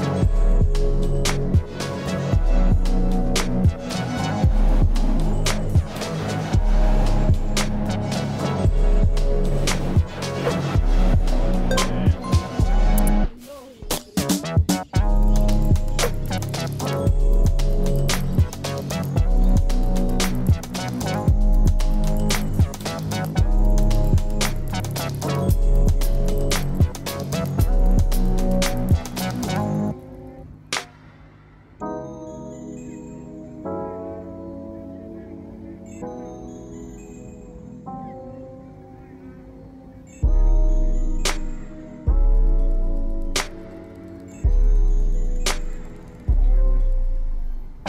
Thank